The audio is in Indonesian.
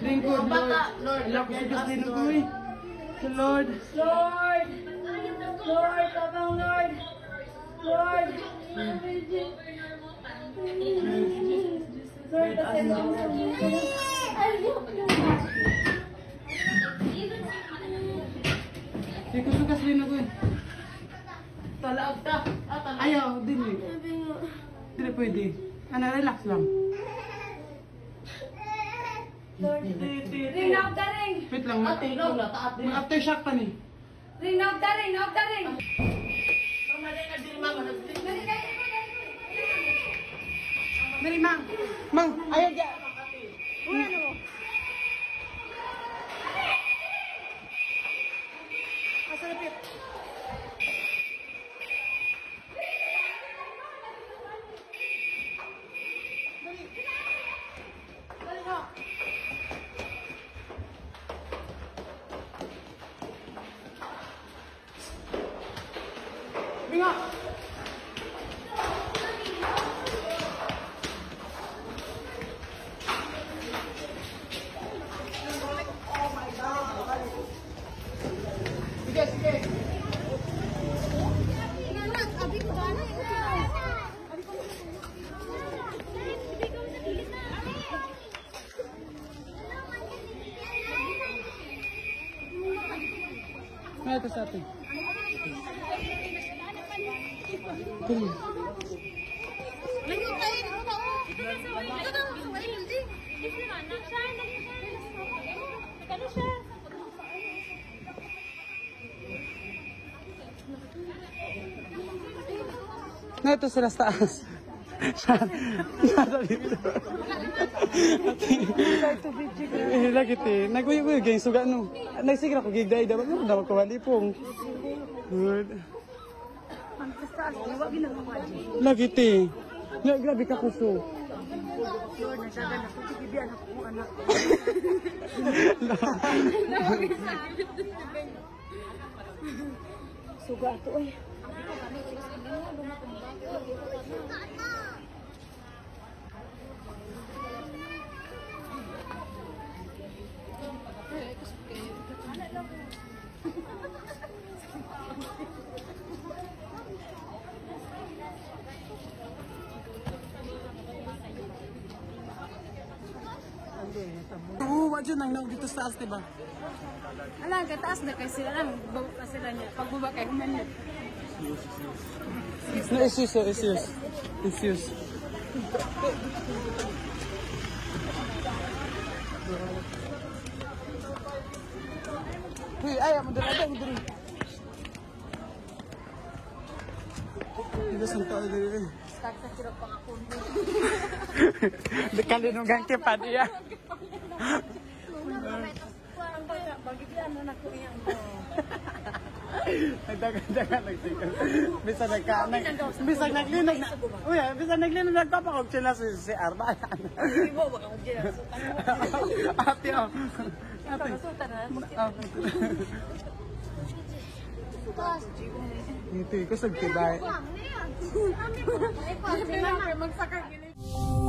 Lingkod, Lord. Lord. Wala ko sa Diyos tinukoy. Sa Lord. Lord! Lord, tabang Lord! Lord! Lord, pasensya mo. Lingkod ko kasi tinukoy. Talaag ka. Eh. Ah, Ayaw, din. Hindi pwede. Ano, relax lang. Lord, ring out the ring! Wait lang. Na, taat din. Aftershock pa ni. Ring out the ring, out the ring! Dali, mang. Mang, ayaw dyan. Binga. Sige, sige. Ano ito sa atin? Tuloy. Na ito sila sa taas. Siya, siya na dito. Eh, lagi ti. Naguyog-uyog yung suga no. Nagsigil ako gigday. Dapat mo dapat ko halipong. Good. Lagi ti. Na, grabe ka kuso. Suga to eh. Oo, wadyo nang nang dito sa taas, diba? Ala, kataas na kay sila lang. Bago ka sila niya. Pagbaba kay humanit. No, issues, issues. Issues. Uy, ay, mo dali, ay, mo dali. Dito sa tao dali. Start sa pang ako. Nagdagan-dagan nagsigal. Bisa bisa naglinog na. Uy, ah, bisa nagpapakog sila si, si Arba. Ate, oh. Ate. Sutan na. Iti, kasag tibay. Magsakag yun eh.